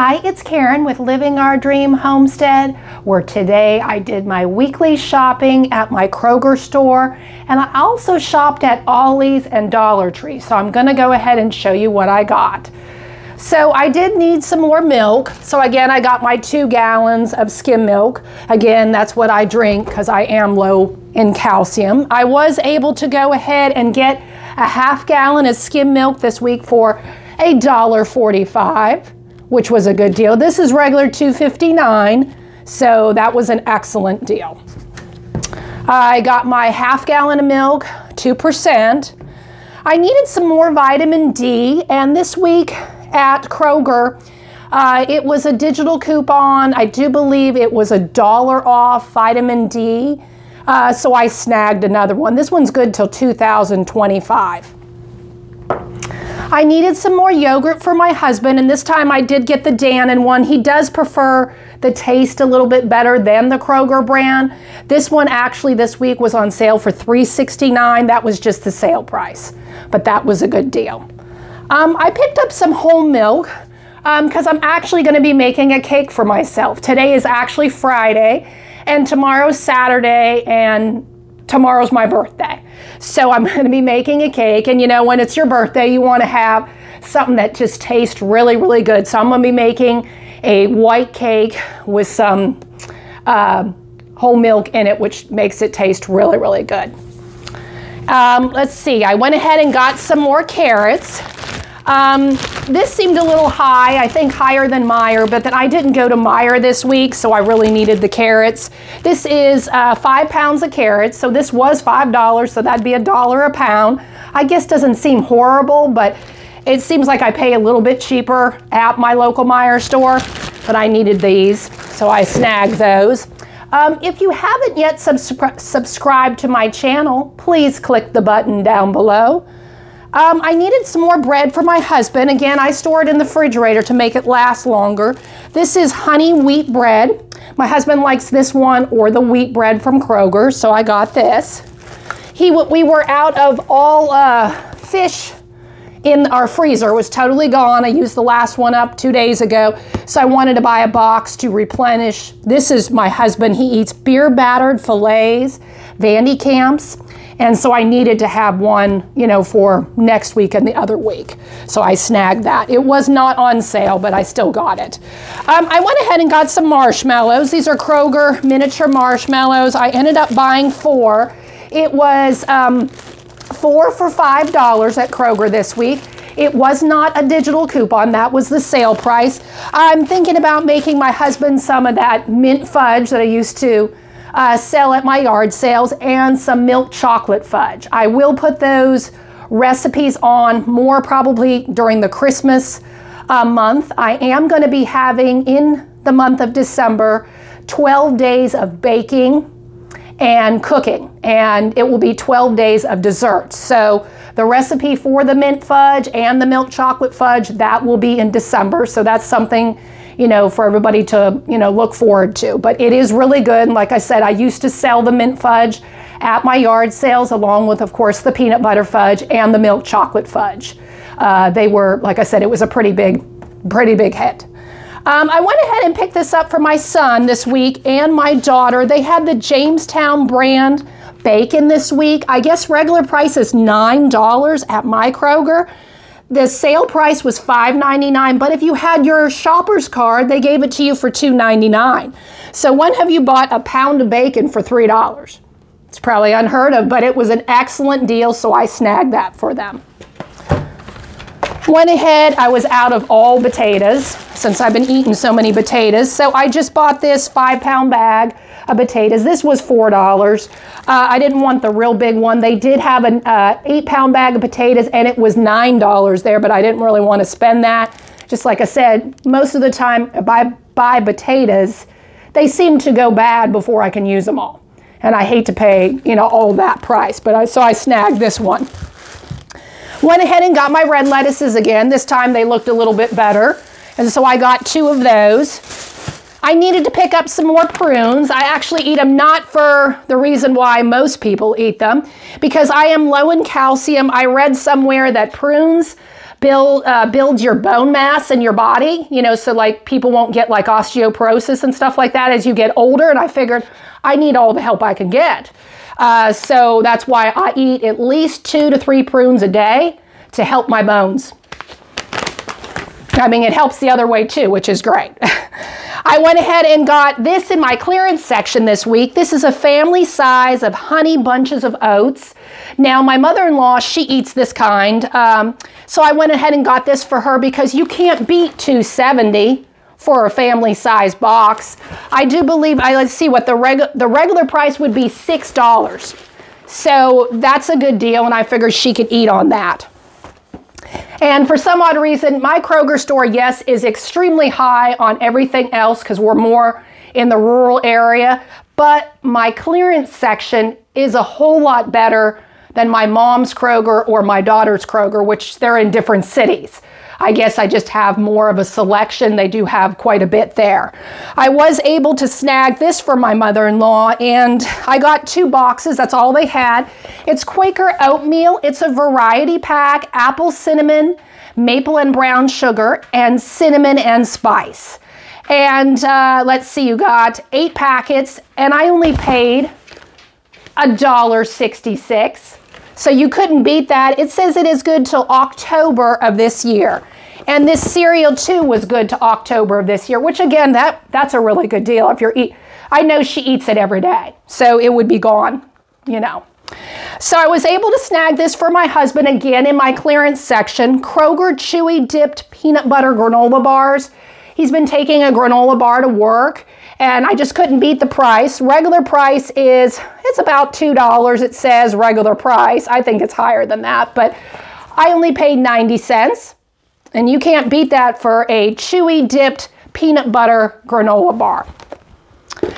Hi, it's Karen with Living Our Dream Homestead, where today I did my weekly shopping at my Kroger store, and I also shopped at Ollie's and Dollar Tree. So I'm gonna go ahead and show you what I got. So I did need some more milk. So again, I got my two gallons of skim milk. Again, that's what I drink because I am low in calcium. I was able to go ahead and get a half gallon of skim milk this week for a dollar forty-five which was a good deal. This is regular 259, so that was an excellent deal. I got my half gallon of milk, 2%. I needed some more vitamin D, and this week at Kroger, uh, it was a digital coupon. I do believe it was a dollar off vitamin D. Uh, so I snagged another one. This one's good till 2025. I needed some more yogurt for my husband, and this time I did get the Dannon one. He does prefer the taste a little bit better than the Kroger brand. This one actually this week was on sale for $3.69. That was just the sale price, but that was a good deal. Um, I picked up some whole milk because um, I'm actually going to be making a cake for myself. Today is actually Friday, and tomorrow's Saturday, and tomorrow's my birthday. So I'm going to be making a cake. And you know, when it's your birthday, you want to have something that just tastes really, really good. So I'm going to be making a white cake with some uh, whole milk in it, which makes it taste really, really good. Um, let's see, I went ahead and got some more carrots. Um, this seemed a little high, I think higher than Meijer, but then I didn't go to Meijer this week, so I really needed the carrots. This is uh, five pounds of carrots, so this was $5, so that'd be a dollar a pound. I guess doesn't seem horrible, but it seems like I pay a little bit cheaper at my local Meijer store, but I needed these, so I snagged those. Um, if you haven't yet subscri subscribed to my channel, please click the button down below. Um, I needed some more bread for my husband. Again, I store it in the refrigerator to make it last longer. This is honey wheat bread. My husband likes this one or the wheat bread from Kroger, so I got this. He, we were out of all uh, fish in our freezer. It was totally gone. I used the last one up two days ago, so I wanted to buy a box to replenish. This is my husband. He eats beer battered fillets, Van Camps. And so I needed to have one, you know, for next week and the other week. So I snagged that. It was not on sale, but I still got it. Um, I went ahead and got some marshmallows. These are Kroger miniature marshmallows. I ended up buying four. It was um, four for $5 at Kroger this week. It was not a digital coupon. That was the sale price. I'm thinking about making my husband some of that mint fudge that I used to uh, sell at my yard sales and some milk chocolate fudge. I will put those recipes on more probably during the Christmas uh, month. I am going to be having in the month of December 12 days of baking and cooking and it will be 12 days of desserts. So the recipe for the mint fudge and the milk chocolate fudge that will be in December. So that's something you know, for everybody to, you know, look forward to. But it is really good. And like I said, I used to sell the mint fudge at my yard sales along with, of course, the peanut butter fudge and the milk chocolate fudge. Uh, they were, like I said, it was a pretty big, pretty big hit. Um, I went ahead and picked this up for my son this week and my daughter. They had the Jamestown brand bacon this week. I guess regular price is $9 at my Kroger. The sale price was $5.99, but if you had your shopper's card, they gave it to you for $2.99. So when have you bought a pound of bacon for $3? It's probably unheard of, but it was an excellent deal, so I snagged that for them. Went ahead, I was out of all potatoes since I've been eating so many potatoes, so I just bought this five pound bag of potatoes. This was $4. Uh, I didn't want the real big one. They did have an uh, eight pound bag of potatoes and it was $9 there, but I didn't really want to spend that. Just like I said, most of the time if I buy potatoes, they seem to go bad before I can use them all. And I hate to pay, you know, all that price, but I, so I snagged this one. Went ahead and got my red lettuces again. This time they looked a little bit better. And so I got two of those. I needed to pick up some more prunes. I actually eat them not for the reason why most people eat them, because I am low in calcium. I read somewhere that prunes build uh, builds your bone mass in your body. You know, so like people won't get like osteoporosis and stuff like that as you get older. And I figured I need all the help I can get. Uh, so that's why I eat at least two to three prunes a day to help my bones. I mean, it helps the other way too, which is great. I went ahead and got this in my clearance section this week. This is a family size of honey bunches of oats. Now, my mother-in-law, she eats this kind. Um, so I went ahead and got this for her because you can't beat 270 for a family size box. I do believe, I let's see what the, reg the regular price would be $6. So that's a good deal and I figured she could eat on that. And for some odd reason, my Kroger store, yes, is extremely high on everything else because we're more in the rural area. But my clearance section is a whole lot better than my mom's Kroger or my daughter's Kroger, which they're in different cities. I guess I just have more of a selection. They do have quite a bit there. I was able to snag this for my mother-in-law and I got two boxes. That's all they had. It's Quaker oatmeal. It's a variety pack, apple cinnamon, maple and brown sugar, and cinnamon and spice. And uh, let's see, you got eight packets and I only paid a dollar sixty-six. So you couldn't beat that. It says it is good till October of this year. And this cereal too was good to October of this year, which again, that that's a really good deal. If you're eat, I know she eats it every day, so it would be gone, you know. So I was able to snag this for my husband again in my clearance section. Kroger Chewy Dipped Peanut Butter Granola Bars. He's been taking a granola bar to work and I just couldn't beat the price. Regular price is, it's about $2. It says regular price. I think it's higher than that, but I only paid 90 cents. And you can't beat that for a chewy dipped peanut butter granola bar.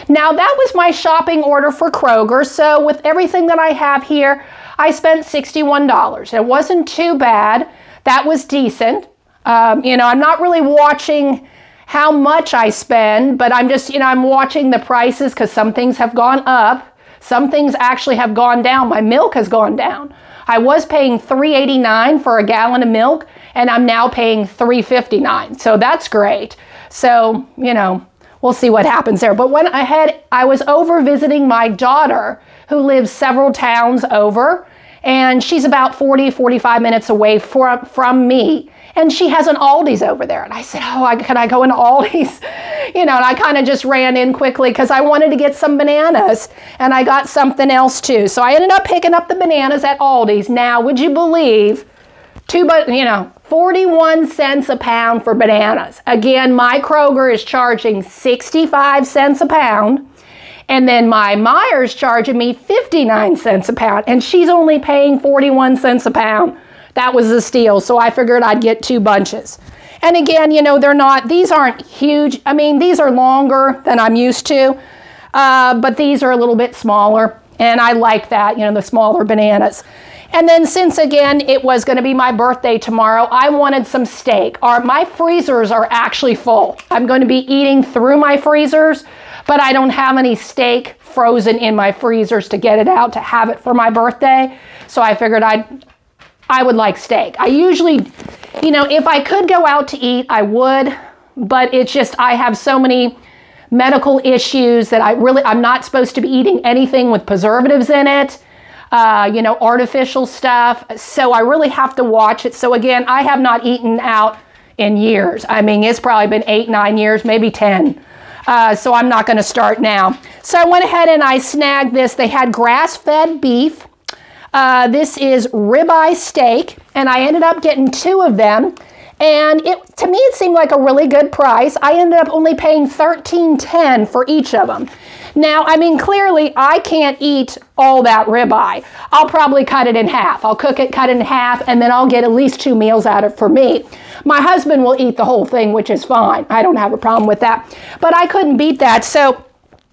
Now that was my shopping order for Kroger. So with everything that I have here, I spent $61. It wasn't too bad. That was decent. Um, you know, I'm not really watching how much I spend, but I'm just, you know, I'm watching the prices because some things have gone up. Some things actually have gone down. My milk has gone down. I was paying $3.89 for a gallon of milk and I'm now paying $3.59. So that's great. So, you know, we'll see what happens there. But when I had, I was over visiting my daughter who lives several towns over and she's about 40, 45 minutes away from, from me and she has an Aldi's over there. And I said, oh, I, can I go into Aldi's? You know, and I kind of just ran in quickly because I wanted to get some bananas and I got something else too. So I ended up picking up the bananas at Aldi's. Now, would you believe two, but you know, 41 cents a pound for bananas. Again, my Kroger is charging 65 cents a pound. And then my Meijer's charging me 59 cents a pound. And she's only paying 41 cents a pound. That was a steal, so I figured I'd get two bunches. And again, you know, they're not, these aren't huge. I mean, these are longer than I'm used to, uh, but these are a little bit smaller. And I like that, you know, the smaller bananas. And then since again, it was gonna be my birthday tomorrow, I wanted some steak. Our, my freezers are actually full. I'm gonna be eating through my freezers, but I don't have any steak frozen in my freezers to get it out to have it for my birthday. So I figured I'd, I would like steak. I usually, you know, if I could go out to eat, I would, but it's just, I have so many medical issues that I really, I'm not supposed to be eating anything with preservatives in it, uh, you know, artificial stuff. So I really have to watch it. So again, I have not eaten out in years. I mean, it's probably been eight, nine years, maybe 10. Uh, so I'm not going to start now. So I went ahead and I snagged this. They had grass-fed beef. Uh, this is ribeye steak, and I ended up getting two of them. And it to me, it seemed like a really good price. I ended up only paying $13.10 for each of them. Now, I mean, clearly I can't eat all that ribeye. I'll probably cut it in half. I'll cook it, cut it in half, and then I'll get at least two meals out of it for me. My husband will eat the whole thing, which is fine. I don't have a problem with that. But I couldn't beat that. So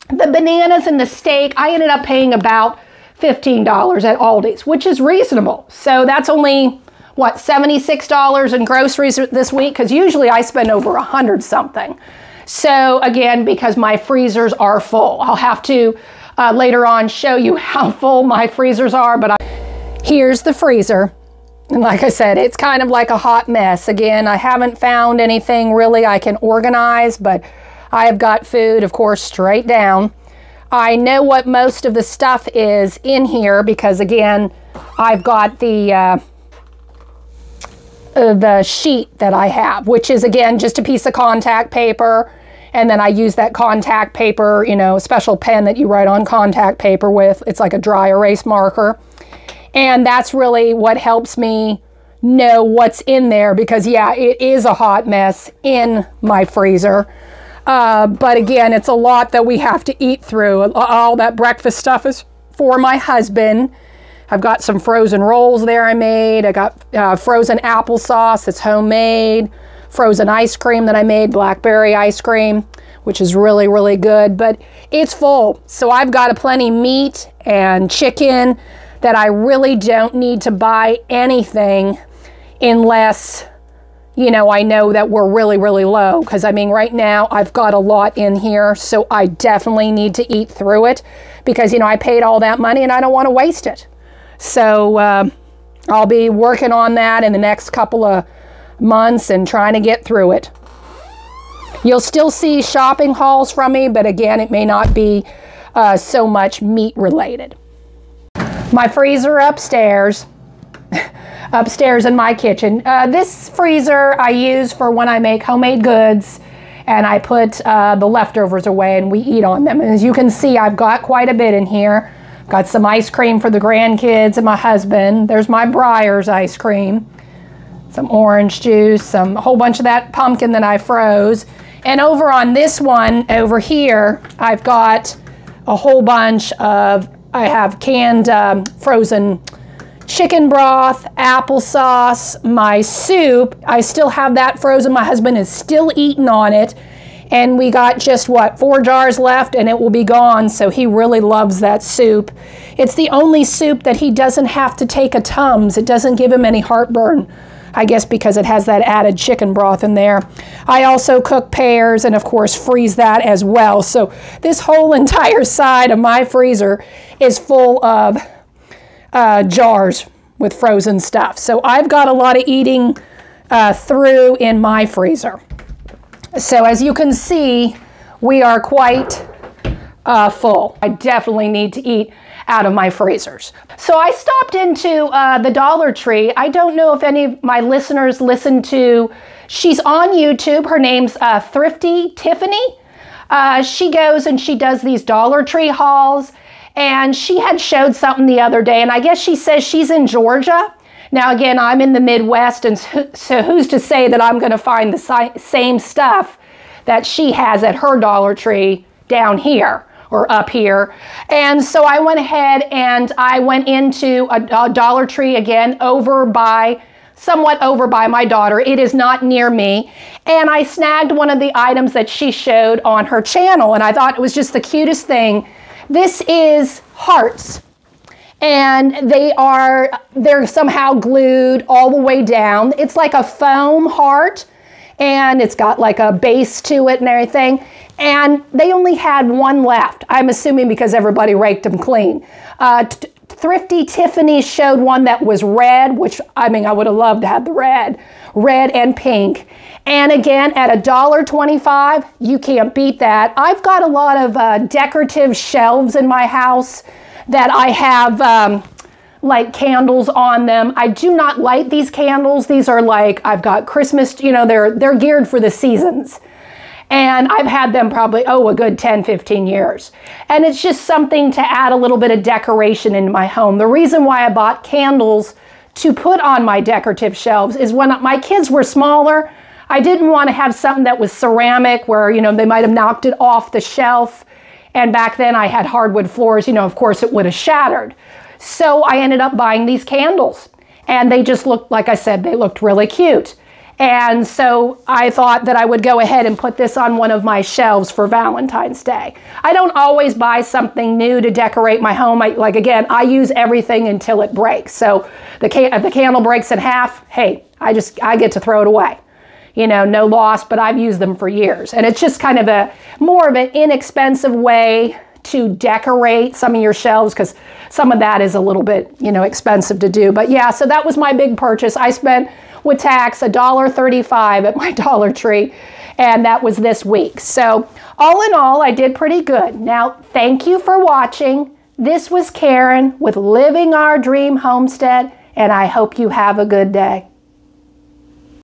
the bananas and the steak, I ended up paying about $15 at Aldi's, which is reasonable. So that's only, what, $76 in groceries this week? Because usually I spend over a 100 something. So again, because my freezers are full, I'll have to uh, later on show you how full my freezers are, but I, here's the freezer. And like I said, it's kind of like a hot mess. Again, I haven't found anything really I can organize, but I have got food, of course, straight down. I know what most of the stuff is in here because, again, I've got the... Uh, uh, the sheet that I have, which is again just a piece of contact paper. And then I use that contact paper, you know, special pen that you write on contact paper with. It's like a dry erase marker. And that's really what helps me know what's in there because, yeah, it is a hot mess in my freezer. Uh, but again, it's a lot that we have to eat through. All that breakfast stuff is for my husband. I've got some frozen rolls there I made. I got uh, frozen applesauce that's homemade, frozen ice cream that I made, blackberry ice cream, which is really, really good. But it's full. So I've got a plenty meat and chicken that I really don't need to buy anything unless you know, I know that we're really, really low because I mean, right now I've got a lot in here, so I definitely need to eat through it because, you know, I paid all that money and I don't want to waste it. So uh, I'll be working on that in the next couple of months and trying to get through it. You'll still see shopping hauls from me, but again, it may not be uh, so much meat related. My freezer upstairs, upstairs in my kitchen. Uh, this freezer I use for when I make homemade goods and I put uh, the leftovers away and we eat on them. As you can see, I've got quite a bit in here. Got some ice cream for the grandkids and my husband. There's my Breyers ice cream. Some orange juice, some a whole bunch of that pumpkin that I froze. And over on this one over here, I've got a whole bunch of, I have canned um, frozen chicken broth, applesauce, my soup. I still have that frozen. My husband is still eating on it. And we got just what four jars left and it will be gone. So he really loves that soup. It's the only soup that he doesn't have to take a tums. It doesn't give him any heartburn I guess because it has that added chicken broth in there. I also cook pears and of course freeze that as well. So this whole entire side of my freezer is full of uh, jars with frozen stuff. So I've got a lot of eating uh, through in my freezer. So as you can see, we are quite uh, full. I definitely need to eat out of my freezers. So I stopped into uh, the Dollar Tree. I don't know if any of my listeners listen to, she's on YouTube. Her name's uh, Thrifty Tiffany. Uh, she goes and she does these Dollar Tree hauls. And she had showed something the other day, and I guess she says she's in Georgia. Now, again, I'm in the Midwest, and so who's to say that I'm going to find the same stuff that she has at her Dollar Tree down here or up here. And so I went ahead and I went into a, a Dollar Tree again over by somewhat over by my daughter. It is not near me. And I snagged one of the items that she showed on her channel, and I thought it was just the cutest thing. This is hearts and they are they're somehow glued all the way down. It's like a foam heart and it's got like a base to it and everything. And they only had one left. I'm assuming because everybody raked them clean. Uh, Thrifty Tiffany showed one that was red, which I mean, I would have loved to have the red, red and pink. And again, at a dollar twenty-five, you can't beat that. I've got a lot of uh, decorative shelves in my house that I have um, like candles on them. I do not light these candles. These are like, I've got Christmas, you know, they're, they're geared for the seasons. And I've had them probably, oh, a good 10, 15 years. And it's just something to add a little bit of decoration into my home. The reason why I bought candles to put on my decorative shelves is when my kids were smaller, I didn't want to have something that was ceramic where, you know, they might have knocked it off the shelf and back then I had hardwood floors, you know, of course it would have shattered. So I ended up buying these candles. And they just looked, like I said, they looked really cute. And so I thought that I would go ahead and put this on one of my shelves for Valentine's Day. I don't always buy something new to decorate my home. I, like again, I use everything until it breaks. So the, can the candle breaks in half, hey, I just, I get to throw it away you know, no loss, but I've used them for years. And it's just kind of a more of an inexpensive way to decorate some of your shelves because some of that is a little bit, you know, expensive to do. But yeah, so that was my big purchase. I spent with tax $1.35 at my Dollar Tree and that was this week. So all in all, I did pretty good. Now, thank you for watching. This was Karen with Living Our Dream Homestead, and I hope you have a good day.